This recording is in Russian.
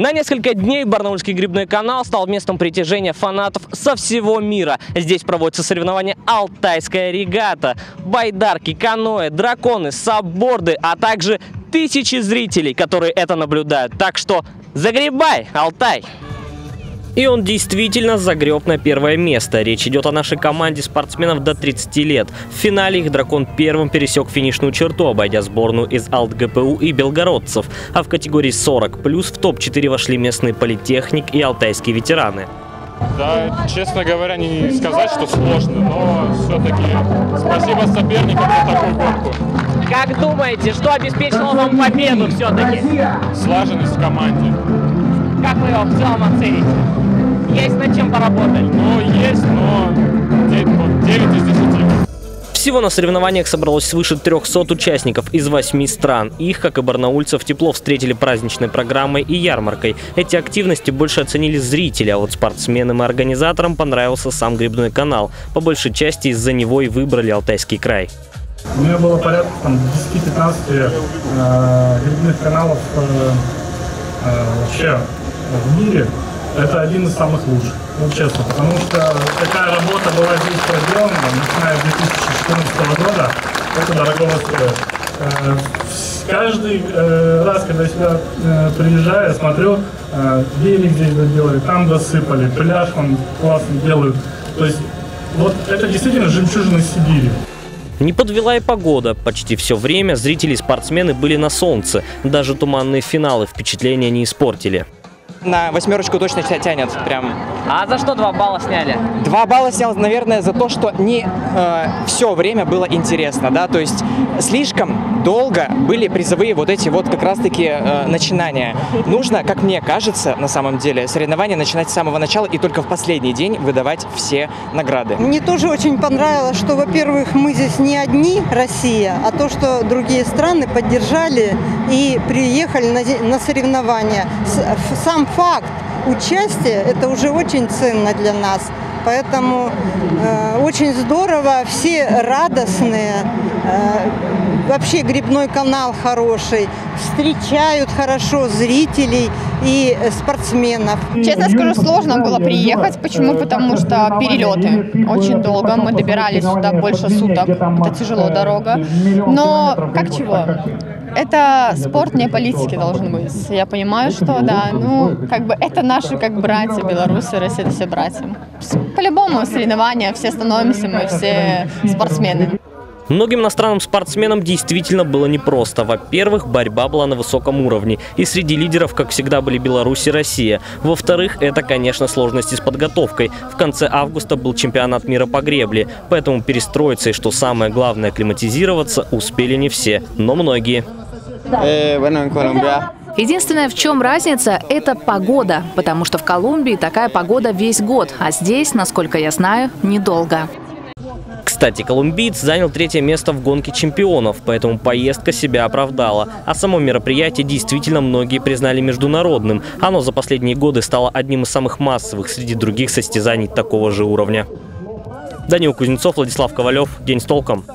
На несколько дней Барнаульский грибной канал стал местом притяжения фанатов со всего мира. Здесь проводятся соревнования «Алтайская регата», байдарки, каноэ, драконы, сабборды, а также тысячи зрителей, которые это наблюдают. Так что загребай, Алтай! И он действительно загреб на первое место. Речь идет о нашей команде спортсменов до 30 лет. В финале их дракон первым пересек финишную черту, обойдя сборную из АЛТ-ГПУ и белгородцев. А в категории 40 плюс в топ-4 вошли местные политехник и алтайские ветераны. Да, честно говоря, не сказать, что сложно, но все-таки спасибо соперникам за такую гонку. Как думаете, что обеспечило вам победу все-таки? Слаженность в команде. Как вы его в целом оцените? Есть над чем поработать? Ну, есть, но 9 из 10. Всего на соревнованиях собралось свыше 300 участников из 8 стран. Их, как и барнаульцев, тепло встретили праздничной программой и ярмаркой. Эти активности больше оценили зрители, а вот спортсменам и организаторам понравился сам грибной канал. По большей части из-за него и выбрали Алтайский край. У меня было порядка там, 10-15 э, грибных каналов э, э, вообще в мире. Это один из самых лучших, вот честно, потому что такая работа была здесь проделана, начиная с 2014 года, это дорого стоит. Э, каждый э, раз, когда я сюда э, приезжаю, смотрю, велик здесь доделали, там досыпали, пляж он классно делают. То есть вот это действительно жемчужина Сибири. Не подвела и погода. Почти все время зрители и спортсмены были на солнце. Даже туманные финалы впечатления не испортили. На восьмерочку точно тянет прям. А за что два балла сняли? Два балла снял, наверное, за то, что не э, все время было интересно, да, то есть слишком долго были призовые вот эти вот как раз-таки э, начинания. Нужно, как мне кажется, на самом деле, соревнования начинать с самого начала и только в последний день выдавать все награды. Мне тоже очень понравилось, что, во-первых, мы здесь не одни, Россия, а то, что другие страны поддержали и приехали на, на соревнования. Сам факт участия – это уже очень ценно для нас. Поэтому э, очень здорово, все радостные, э, вообще грибной канал хороший, встречают хорошо зрителей и спортсменов. Честно скажу, сложно было приехать. Почему? Потому что перелеты очень долго. Мы добирались сюда больше суток. Это тяжело дорога. Но как чего? Это спорт не политики должен быть. Я понимаю, что да, ну, как бы это наши как братья, белорусы, Россия, все братья. По-любому соревнования, все становимся, мы все спортсмены. Многим иностранным спортсменам действительно было непросто. Во-первых, борьба была на высоком уровне, и среди лидеров, как всегда, были Беларусь и Россия. Во-вторых, это, конечно, сложности с подготовкой. В конце августа был чемпионат мира по гребле, поэтому перестроиться и, что самое главное, акклиматизироваться успели не все, но многие. Eh, bueno, en Единственное, в чем разница, это погода, потому что в Колумбии такая погода весь год, а здесь, насколько я знаю, недолго. Кстати, колумбиец занял третье место в гонке чемпионов, поэтому поездка себя оправдала. А само мероприятие действительно многие признали международным. Оно за последние годы стало одним из самых массовых среди других состязаний такого же уровня. Данил Кузнецов, Владислав Ковалев. День с толком.